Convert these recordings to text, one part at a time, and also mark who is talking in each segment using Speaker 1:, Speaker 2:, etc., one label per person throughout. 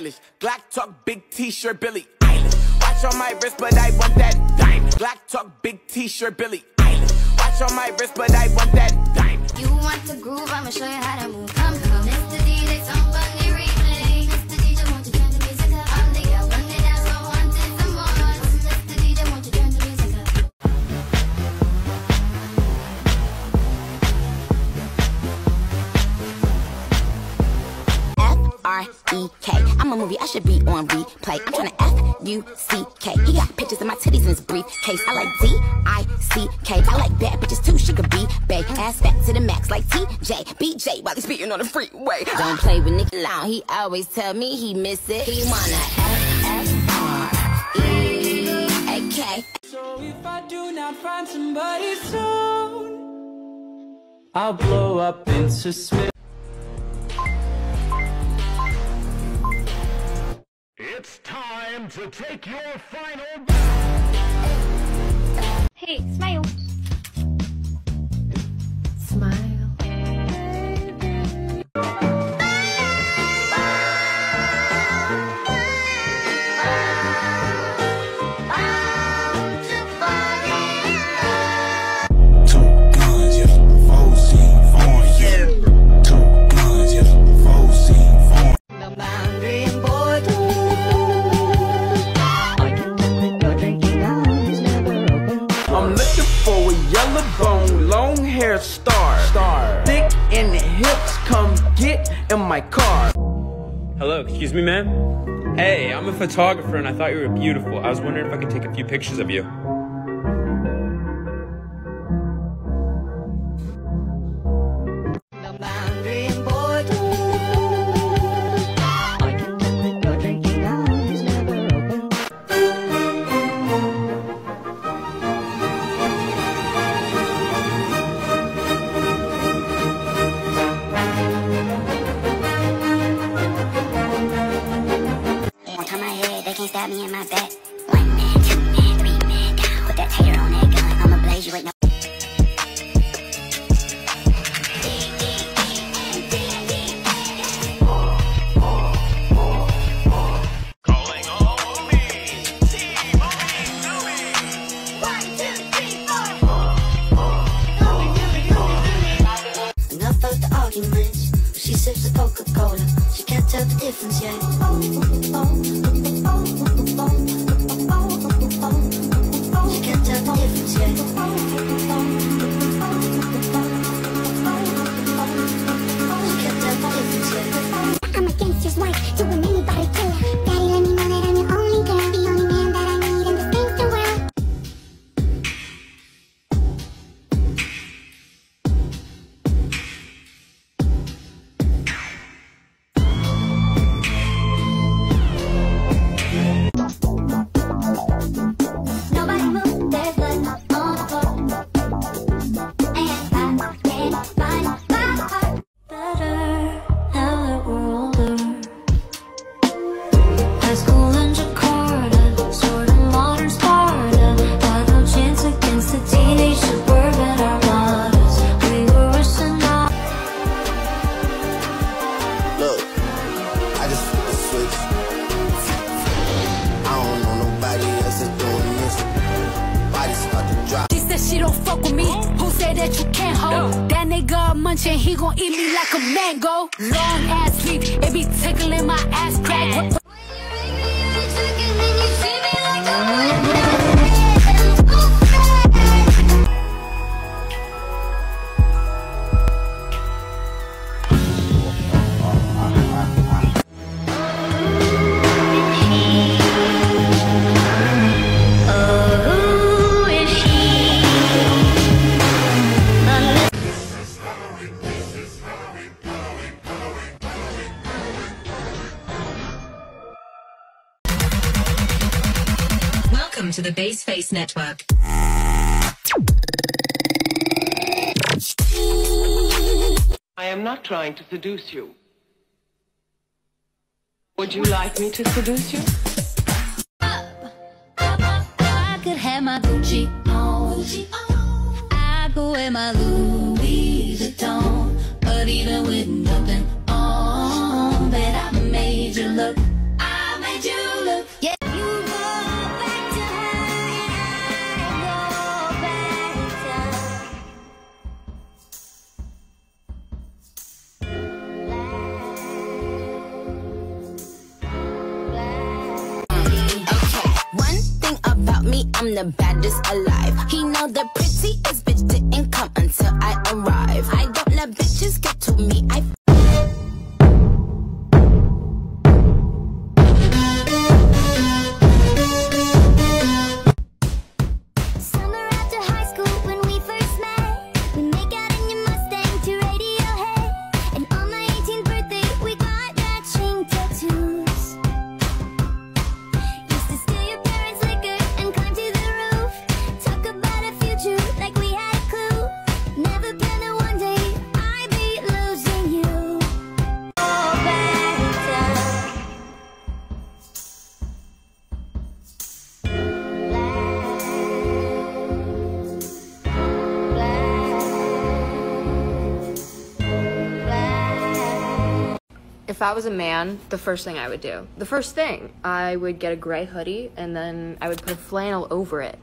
Speaker 1: stylish. Glock talk, big t-shirt, Billie Eilish. Watch on my wrist, but I want that diamond. Glock talk, big t-shirt, Billie Eilish. Watch on my wrist, but I want that diamond.
Speaker 2: You want to groove, I'ma show you how to move. Come, come.
Speaker 3: Should be on replay. I'm tryna F U C K. He got pictures of my titties in his briefcase. I like D I C K. I like bad bitches too. She could be bae. Ass fat to the max like T J B J while he's beating on the freeway. Don't play with Nicky Long. He always tell me he miss it. He wanna F F R E A K.
Speaker 4: So if I do not find somebody soon, I'll blow up into smithereens.
Speaker 5: To take your final
Speaker 6: Hey, smile.
Speaker 7: Smile.
Speaker 8: Excuse me, ma'am? Hey, I'm a photographer and I thought you were beautiful. I was wondering if I could take a few pictures of you.
Speaker 9: A.
Speaker 10: Long ass
Speaker 11: Base Network.
Speaker 4: I am not trying to seduce you. Would you like me to seduce you?
Speaker 2: I could have my Gucci on. I go wear my Louis Vuitton. But even with nothing on, bet I made you love
Speaker 12: I'm the baddest alive. He know the prettiest
Speaker 13: If I was a man, the first thing I would do, the first thing, I would get a gray hoodie and then I would put a flannel over it.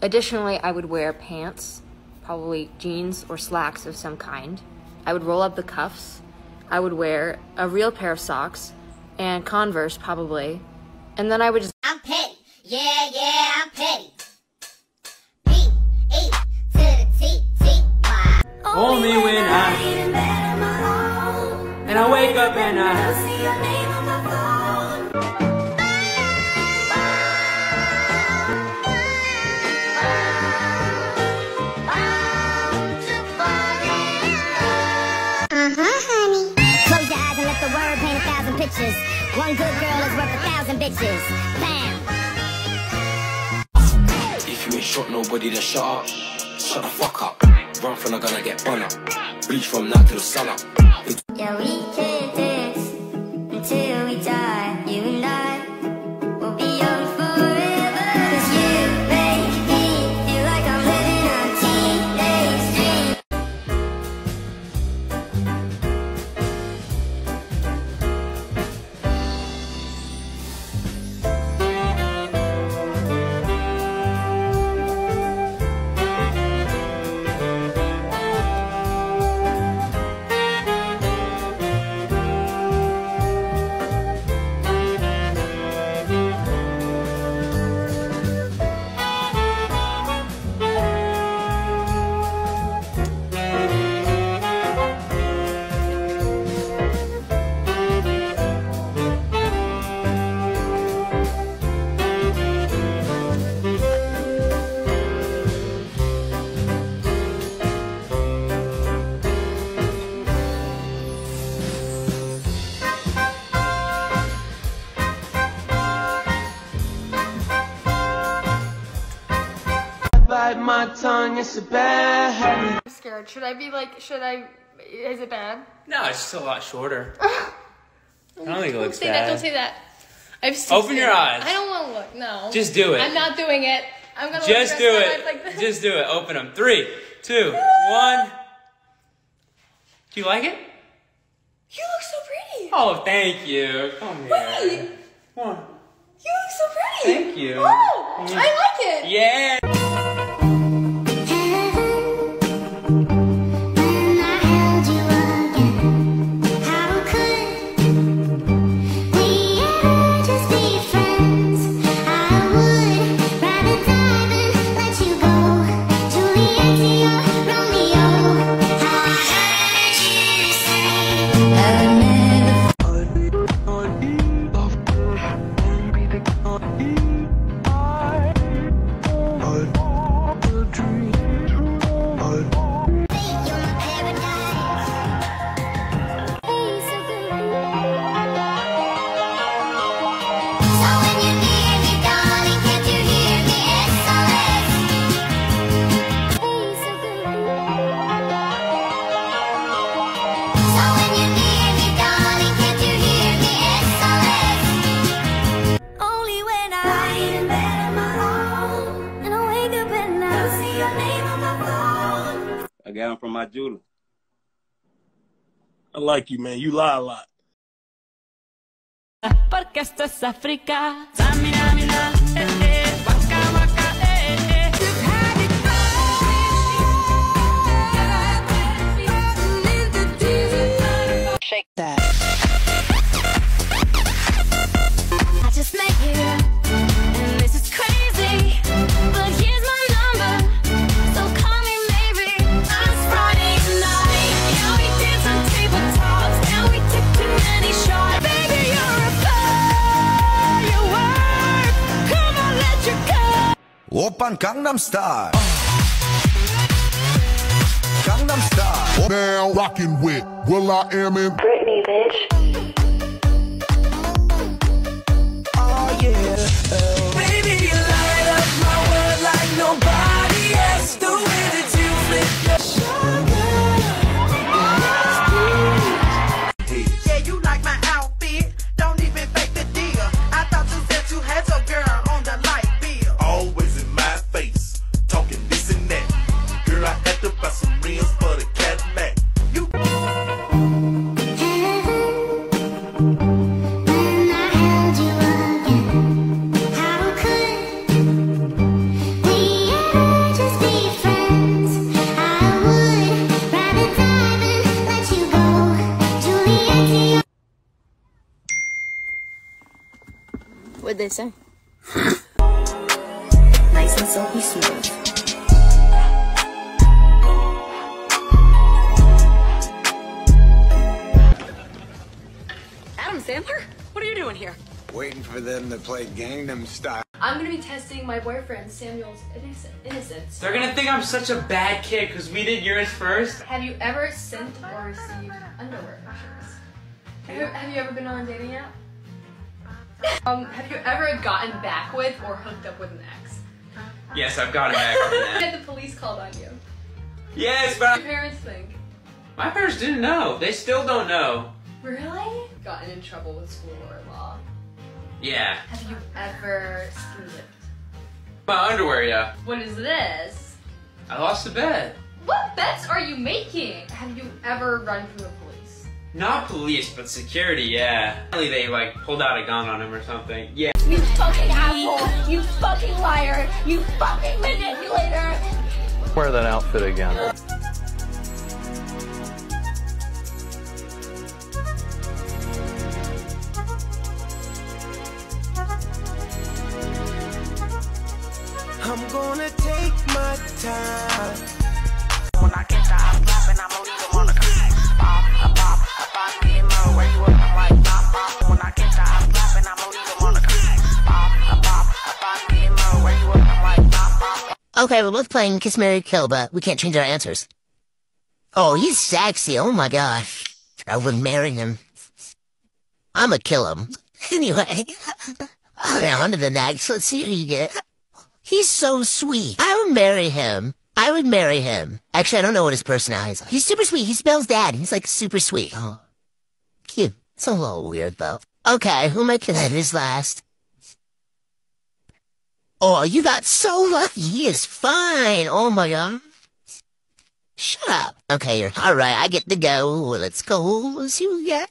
Speaker 13: Additionally, I would wear pants, probably jeans or slacks of some kind. I would roll up the cuffs. I would wear a real pair of socks and Converse, probably. And then I would just
Speaker 3: I'm petty. Yeah, yeah, I'm petty. P E to the T T Y.
Speaker 14: Only when I and I wake up and I
Speaker 3: See your name on my phone. Uh-huh, honey. Close your eyes and let the word paint a thousand pictures. One good girl is worth a thousand bitches. Bam.
Speaker 15: If you ain't shot nobody, then shut up. Shut the fuck up. Run from the gun, I get bun up. Bleach from night to
Speaker 4: Bite my tongue, it's a bad habit.
Speaker 6: I'm scared. Should I be like, should I, is it bad?
Speaker 14: No, it's just a lot shorter. I don't think it
Speaker 6: Don't
Speaker 14: looks
Speaker 6: say that, don't say that. I've seen
Speaker 14: Open your eyes.
Speaker 6: I don't want to look, no.
Speaker 14: Just do it.
Speaker 6: I'm not doing it. I'm gonna
Speaker 14: Just do
Speaker 6: the rest of my life
Speaker 14: it.
Speaker 6: Like.
Speaker 14: Just do it. Open them. Three, two, one. Do you like it?
Speaker 6: You look so pretty.
Speaker 14: Oh, thank you. Come here.
Speaker 6: Wait.
Speaker 14: Come on.
Speaker 6: You look so pretty.
Speaker 14: Thank you.
Speaker 6: Oh, I like it.
Speaker 14: Yeah.
Speaker 3: I
Speaker 16: like you, man. You lie a lot.
Speaker 10: Porque esto es África.
Speaker 17: Oppan Gangnam Style. Gangnam Style.
Speaker 18: Oh, now rocking with will.i.am in
Speaker 19: Britney, bitch.
Speaker 7: Oh yeah.
Speaker 12: Say? nice and silky smooth.
Speaker 20: Adam Sandler? What are you doing here?
Speaker 17: Waiting for them to play Gangnam Style.
Speaker 6: I'm gonna be testing my boyfriend Samuel's innocence.
Speaker 14: They're gonna think I'm such a bad kid because we did yours first.
Speaker 6: Have you ever sent or received underwear pictures? Have you, have you ever been on a dating app? Um, have you ever gotten back with or hooked up with an ex?
Speaker 14: Yes, I've gotten back on that.
Speaker 6: Had the police called on you?
Speaker 14: Yes,
Speaker 6: What
Speaker 14: but
Speaker 6: do your parents think?
Speaker 14: my parents didn't know. They still don't know.
Speaker 6: Really? Gotten in trouble with school or law?
Speaker 14: Yeah.
Speaker 6: Have you ever skin dipped?
Speaker 14: My underwear, yeah.
Speaker 6: What is this?
Speaker 14: I lost a bet.
Speaker 6: What bets are you making? Have you ever run from the?
Speaker 14: Not police, but security, yeah. Apparently they like pulled out a gun on him or something. Yeah.
Speaker 10: You fucking asshole! You fucking liar! You fucking manipulator!
Speaker 11: Wear that outfit again.
Speaker 7: I'm gonna take my time.
Speaker 12: Okay, we're both playing Kiss Marry Kill, but we can't change our answers. Oh, he's sexy. Oh my gosh. I would marry him. I'ma kill him. Anyway. Okay, on to the next. Let's see who you get. He's so sweet. I would marry him. I would marry him. Actually, I don't know what his personality is. He's super sweet. He spells dad. He's like super sweet. Oh, cute. It's a little weird though. Okay, who am I killing? That is last. Oh, you got so lucky. He is fine. Oh my god. Shut up. Okay, all right. I get to go. Let's go. Let's see what we got.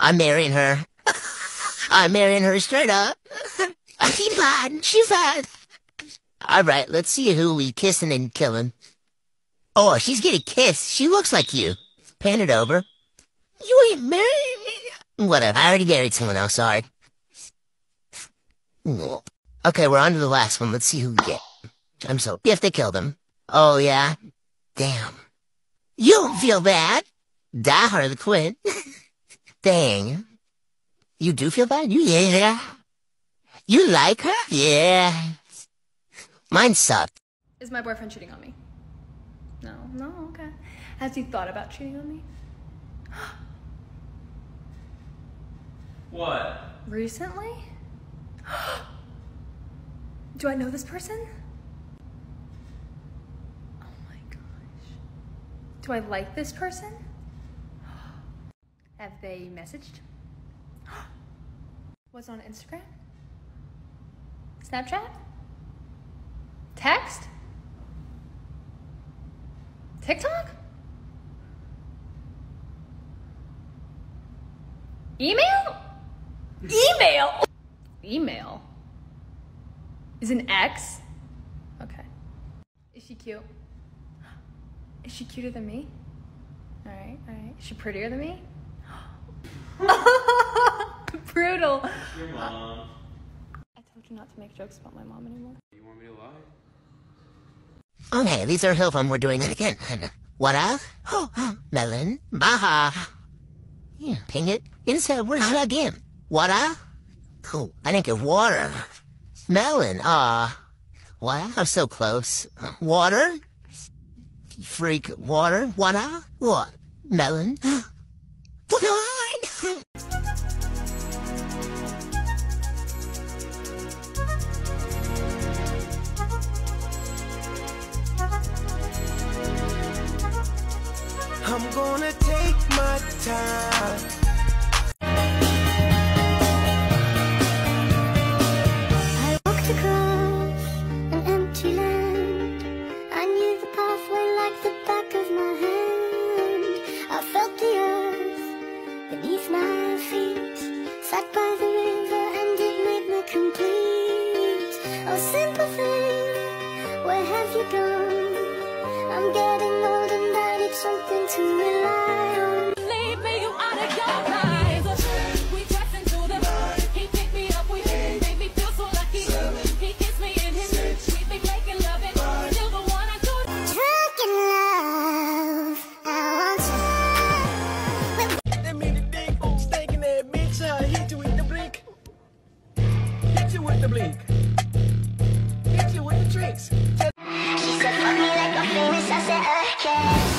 Speaker 12: I'm marrying her. I'm marrying her straight up. She fine. She fine. All right, let's see who we kissing and killing. Oh, she's getting kissed. She looks like you. Pan it over. You ain't married me. Whatever. I already married someone else. Sorry. Okay, we're on to the last one. Let's see who we get. I'm so if they killed him. Oh yeah. Damn. You don't feel bad. Die Harley Quinn. Dang. You do feel bad? You yeah. You like her? Yeah. Mine sucked.
Speaker 6: Is my boyfriend cheating on me? No, no, okay. Has he thought about cheating on me?
Speaker 14: What?
Speaker 6: Recently? Do I know this person? Oh my gosh. Do I like this person? Have they messaged? Was on Instagram? Snapchat? Text? TikTok? Email? Email? Email? Is an X? Okay. Is she cute? Is she cuter than me? Alright, alright. Is she prettier than me? Brutal.
Speaker 14: Your mom.
Speaker 6: I told you not to make jokes about my mom anymore.
Speaker 14: You want me to lie?
Speaker 12: Okay, these are Hill Fun. We're doing it again. What up? Oh, melon. Baha. Yeah, ping it. Inside, we're not again. What up? Cool. I didn't get water. Melon. Ah.
Speaker 14: Wow, so close. Water? Freak water? Water? What? Melon?
Speaker 3: You gone? I'm getting old and I need something to rely on.
Speaker 10: Leave me you out of your life. We dressed into the He picked me up, we made me feel so lucky. He kissed me in his We be making love and still the one I could.
Speaker 3: Drunk in love, I want
Speaker 21: That mean the dick steak that bitch. I hit you with the blink. Hit you with the blink. Hit you with the tricks.
Speaker 3: I'm famous. I